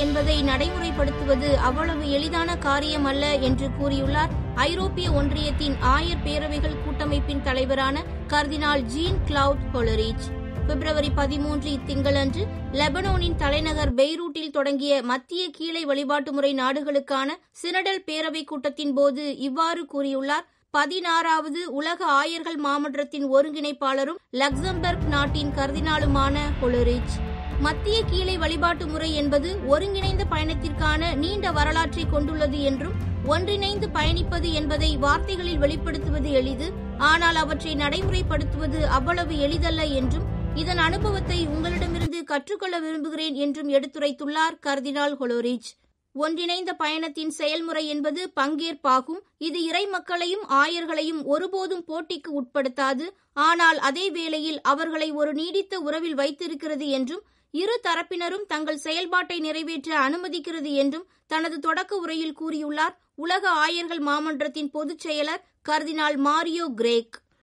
என்பதை நடைமுறைப்படுத்துவது அவ்வளவு எளிதான காரியம் அல்ல என்று கூறியுள்ளார். ஐரோப்பிய ஒன்றியத்தின் ஆயர் பேரவைகள் கூட்டமைப்பின் தலைவரான கர்தினால் ஜீன் கிளவுட் ஹொலரிச் பிப்ரவரி பதிமூன்று இத்திங்களன்று லெபனோனின் தலைநகர் பெய்ரூட்டில் தொடங்கிய மத்திய கீழை வழிபாட்டு முறை நாடுகளுக்கான சினடல் பேரவை கூட்டத்தின் போது இவ்வாறு கூறியுள்ளார். பதினாறாவது உலக ஆயர்கள் மாமன்றத்தின் ஒருங்கிணைப்பாளரும் லக்சம்பர்க் நாட்டின் கர்தினாலுமான ஹொலரிச் மத்திய கீழே வழிபாட்டு முறை என்பது ஒருங்கிணைந்த பயணத்திற்கான நீண்ட வரலாற்றை கொண்டுள்ளது என்றும் ஒன்றிணைந்து பயணிப்பது என்பதை வார்த்தைகளில் வெளிப்படுத்துவது எளிது ஆனால் அவற்றை நடைமுறைப்படுத்துவது அவ்வளவு எளிதல்ல என்றும் இதன் அனுபவத்தை உங்களிடமிருந்து கற்றுக்கொள்ள விரும்புகிறேன் என்றும் எடுத்துரைத்துள்ளார் கர்தினால் ஹொலோரிச். ஒன்றிணைந்த பயணத்தின் செயல்முறை என்பது பங்கேற்பாகும் இது இறை மக்களையும் ஆயர்களையும் ஒருபோதும் போட்டிக்கு உட்படுத்தாது ஆனால் அதே வேளையில் அவர்களை ஒரு நீடித்த உறவில் வைத்திருக்கிறது என்றும் இரு தரப்பினரும் தங்கள் செயல்பாட்டை நிறைவேற்ற அனுமதிக்கிறது என்றும் தனது தொடக்க உரையில் கூறியுள்ளார். உலக ஆயர்கள் மாமன்றத்தின் பொதுச் செயலர் கர்தினால் மாரியோ கிரேக்.